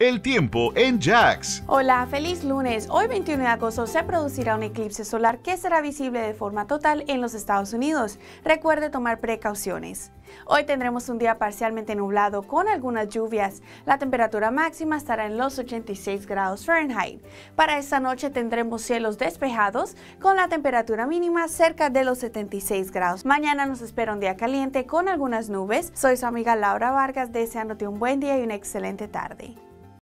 El tiempo en Jax. Hola, feliz lunes. Hoy 21 de agosto se producirá un eclipse solar que será visible de forma total en los Estados Unidos. Recuerde tomar precauciones. Hoy tendremos un día parcialmente nublado con algunas lluvias. La temperatura máxima estará en los 86 grados Fahrenheit. Para esta noche tendremos cielos despejados con la temperatura mínima cerca de los 76 grados. Mañana nos espera un día caliente con algunas nubes. Soy su amiga Laura Vargas deseándote un buen día y una excelente tarde.